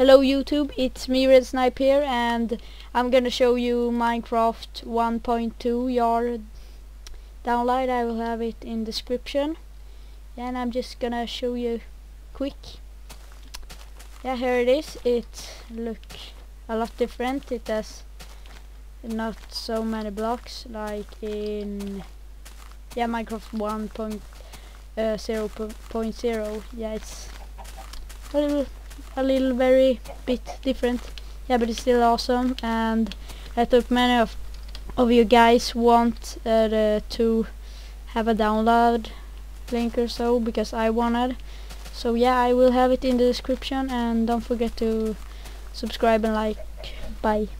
Hello YouTube, it's me Red Snipe here and I'm gonna show you Minecraft 1.2 jar download. I will have it in description and I'm just gonna show you quick. Yeah, here it is. It look a lot different. It has not so many blocks like in yeah Minecraft 1.0.0. Uh, yeah, it's a little a little very bit different. Yeah but it's still awesome and I thought many of of you guys want uh, to have a download link or so because I wanted. So yeah I will have it in the description and don't forget to subscribe and like. Bye